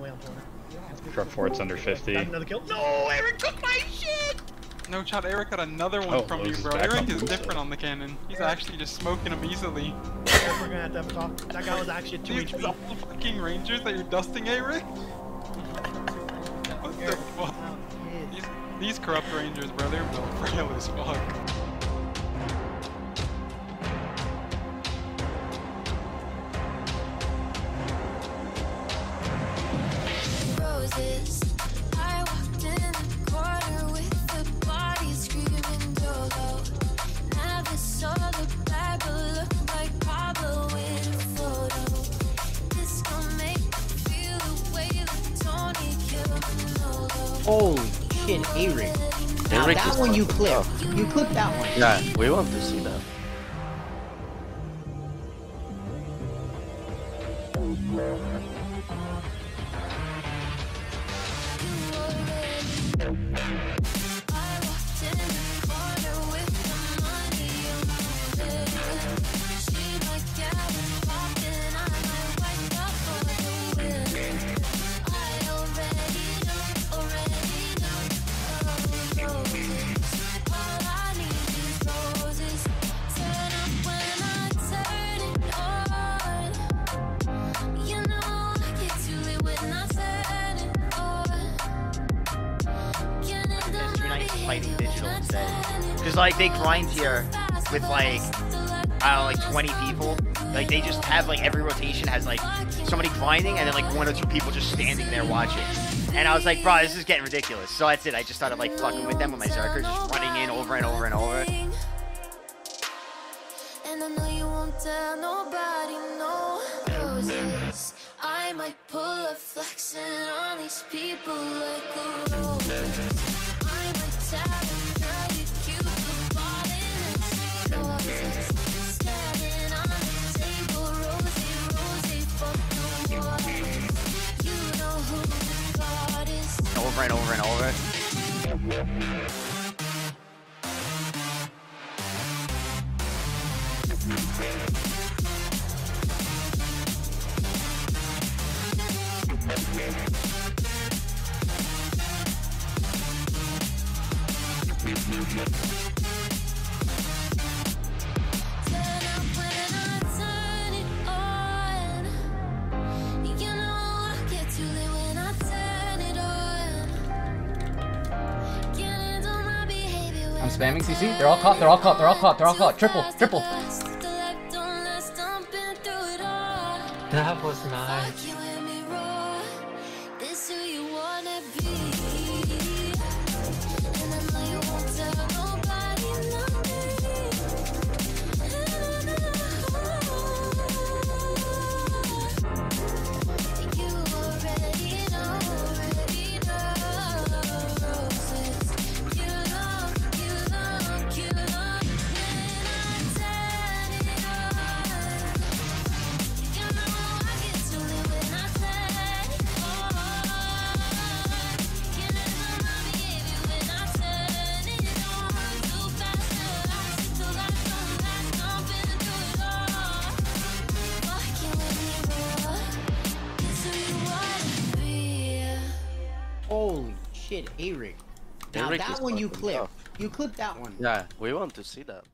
away on corner. That's good. Drop under 50. Got another kill. No, Eric took my shit! No shot, Eric got another one Oh, from you, bro. Eric is Lewis. different on the cannon. He's actually just smoking them easily. We're gonna have to have a talk. That guy was actually at 2 These HP. all fucking rangers that you're dusting, Eric? What the fuck? Oh, these, these corrupt rangers, bro, they're built frail as fuck. Holy shit, Eric. Now that one you clipped. You clipped that one. Yeah, we want to see that. Fighting digital instead. Because, like, they grind here with, like, I don't know, like 20 people. Like, they just have, like, every rotation has, like, somebody grinding and then, like, one or two people just standing there watching. And I was like, bro, this is getting ridiculous. So that's it. I just started, like, fucking with them with my Zerker, just running in over and over and over. And I know you won't tell nobody, no. I might pull flexing on these people like a rose. Over and over and over. Spamming CC. They're all caught. They're all caught. They're all caught. They're all caught. Triple. Triple. That was nice. Shit, Eric. Now Eric that is one you clip. tough. You clip that one. Yeah, we want to see that.